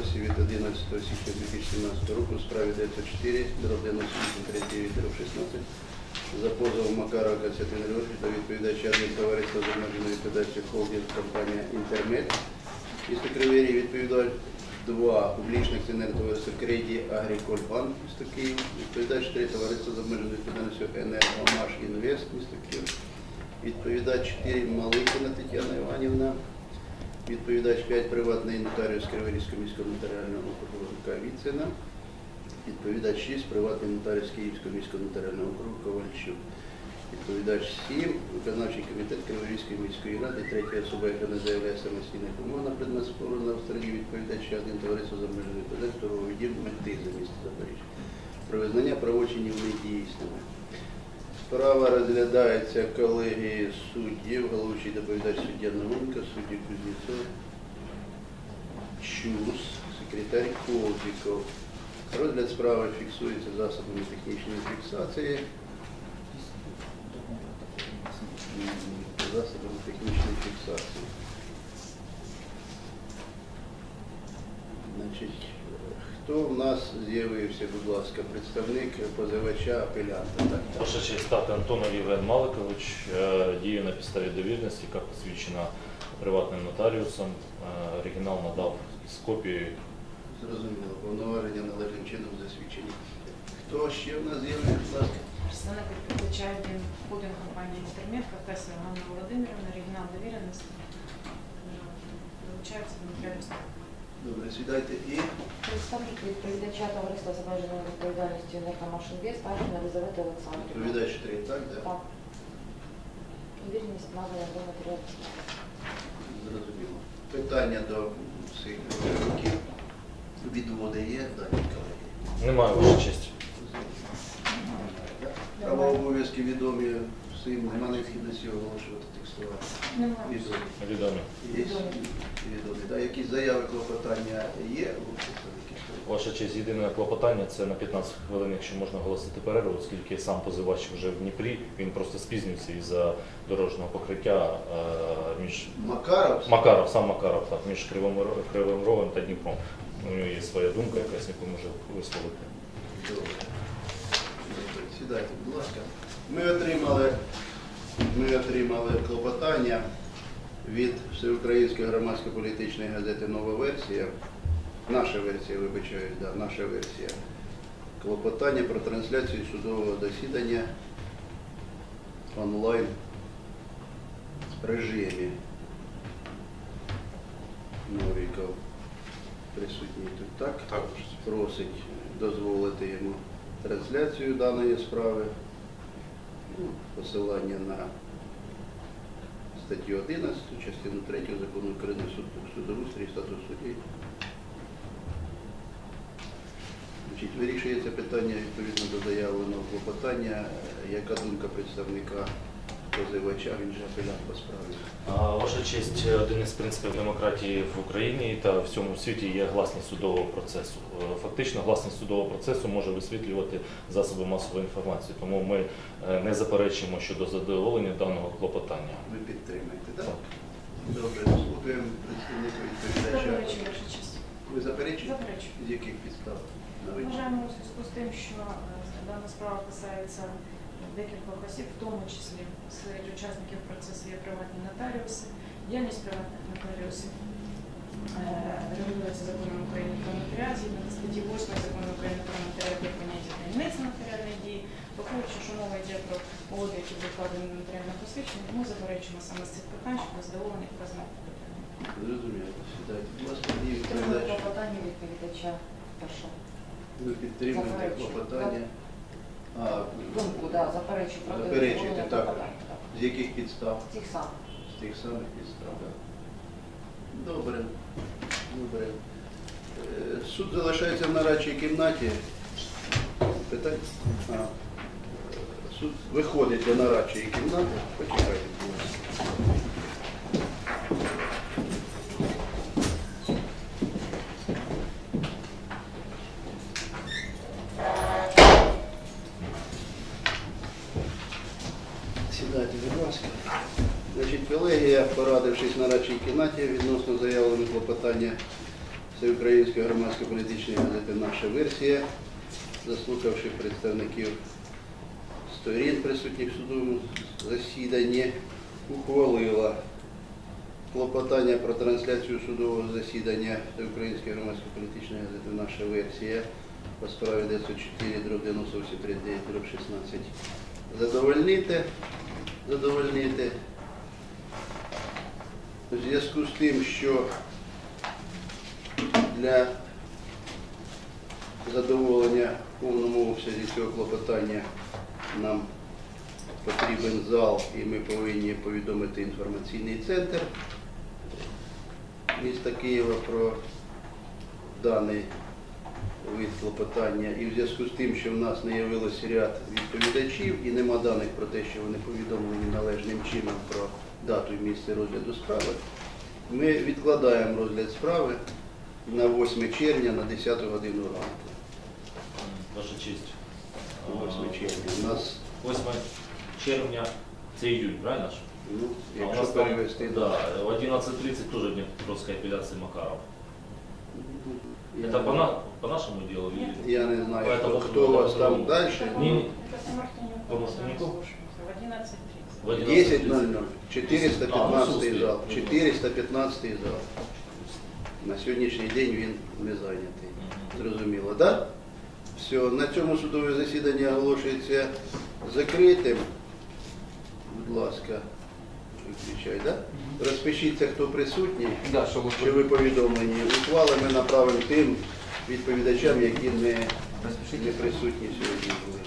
області від 11 січня 2017 року. У справі 904 98 3 16 за позовом Макарова Константина Львовича до відповідача один товариства з обмеженою відповідальністю холдинг компанія Інтермет. Місто Кривий Ріг відповідач два публічних товариства Креді Агріколь Банк місто Київ, відповідач три товариства з обмеженою відповідальністю Енергомаш Інвест місто Київ, відповідач 4 Маликіна Тетяна Іванівна, відповідач 5 приватний нотаріус Криворізького міського нотаріального округу ВК Віцина, відповідач 6 приватний нотаріус Київського міського нотаріального округу Ковальчук. Відповідач 7, виконавчий комітет Криворізької міської ради, третя особа, яка не заявляє самостійних умов на предмет спору на стороні відповідача один товариство з обмеженою відповідальністю торговий дім мети за місто Запоріжжя. Про визнання правочинів недійсними. Справа розглядається колегією суддів, головуючий доповідач суддя Науменко, судді Кузнєцов, Чус, секретар Колзіков. Розгляд справи фіксується засобами технічної фіксації. засобами технічної фіксації. Значить, хто в нас з'явився, будь ласка, представник позивача апелянта? Так, так. Ваша честь, стати Антонов Євген Маликович е, діє на підставі довірності, яка посвідчена приватним нотаріусом. Е, Оригінал надав з копією. Зрозуміло, повноваження належним чином засвідчені. Хто ще в нас з'явився, будь ласка? Представник відповідача холдинг компанії Інтермет, Кавказія Ганна Володимирівна, оригінал довіреності. Долучаються до матеріалів. Добре, сідайте і Представник відповідача товариства з обмеженою відповідальністю «Енергомашинвест» Пашина Елизавета Олександрівна. відповідач 3, так? Да? Так. Довіреність надана до матеріалів. Зрозуміло. Питання до всіх керівників. Відводи є, дані колеги. Немає ваша честь. Права обов'язки відомі всім, нема необхідності оголошувати текстова. Немає. Відомі. Відомі. Є відомі. Да, якісь заяви клопотання є у представників? Ваша честь, єдине клопотання це на 15 хвилин, якщо можна оголосити перерву, оскільки сам позивач вже в Дніпрі, він просто спізнюється із-за дорожнього покриття е, між Макаров? Макаров, сам Макаров, так, між Кривим, Ро- Кривим Рогом та Дніпром. У нього є своя думка, якась яку може висловити. Добре. Добре, Сідайте, будь ласка. Ми отримали, ми отримали клопотання від Всеукраїнської громадсько-політичної газети Нова версія. Наша версія, вибачаюсь, да, наша версія. Клопотання про трансляцію судового засідання онлайн режимі. Новіков присутній тут так? Так. Просить дозволити йому трансляцію даної справи. Посилання на статтю 11, частину 3 закону України суд, судоустрій, статус судді. Вирішується питання відповідно до заявленого клопотання. Яка думка представника позивача, він же апелянт по справі? А, Ваша честь, один із принципів демократії в Україні та в всьому світі є гласність судового процесу. Е, Фактично, гласність судового процесу може висвітлювати засоби масової інформації, тому ми е, не заперечуємо щодо задоволення даного клопотання. Ви підтримуєте, так? Так. Добре, слухаємо представника відповідача. Заперечую, ваша честь. Ви заперечуєте? Заперечую. З яких підстав? Вважаємо у зв'язку з тим, що е, дана справа касається декількох осіб, в тому числі серед учасників процесу є приватні нотаріуси. Діяльність приватних нотаріусів е, регулюється законом України про нотаріат, згідно статті 8 закону України про нотаріат є поняття таємниці нотаріальної дії. Враховуючи, що мова йде про угоди, які викладені на нотаріальне посвідчення, тому заперечуємо саме з цих питань, щоб задоволення вказаних питань. Зрозуміло. Сідайте. І Підтримую відповідач. клопотання відповідача першого. Ви підтримуєте клопотання. Думку, да, Заперечуєте, клопотання, так. З яких підстав? Тих самих. Тих самих підстав. Добре. Добре. Е, Суд залишається в нарадчій кімнаті. Питання? А. Суд виходить до нарадчої кімнати. Почекайте, будь ласка. Сідайте, будь ласка. Значить, колегія, порадившись на радчій кімнаті відносно заявленого клопотання Всеукраїнської громадської політичної газети Наша версія, заслухавши представників сторін присутніх в судовому засіданні, ухвалила клопотання про трансляцію судового засідання Всеукраїнської громадської політичної газети Наша версія по справі 904 дроб 9839 дроб 16 задовольнити, задовольнити. У зв'язку з тим, що для задоволення в повному обсязі цього клопотання нам потрібен зал і ми повинні повідомити інформаційний центр міста Києва про даний вид клопотання. І в зв'язку з тим, що в нас не явилося ряд відповідачів і нема даних про те, що вони повідомлені належним чином про дату і місце розгляду справи, ми відкладаємо розгляд справи на 8 червня на 10 годину ранку. Ваша честь. 8 червня. У нас, 8 червня це июнь, правильно ж? ну, А у якщо нас там, перевести, да, в 11.30 тоже Днепропетровская апелляция Макаров. я, Это по, на, по нашему делу Нет. или? я не знаю, Поэтому хто, хто у вас там по-другому. далі. Не, не. Это по Мартынюку. По Мартынюку? В 11.30. В 11.30. 10.00, 415 ну, зал. 415 зал. На сьогоднішній день він не зайнятий. Зрозуміло, так? Все, на цьому судове засідання оголошується закритим. Будь ласка, виключай, да? Розпишіться, хто присутній, Да, що ви що ви повідомлені. Ухвали ми направимо тим відповідачам, які не, не присутні сьогодні були.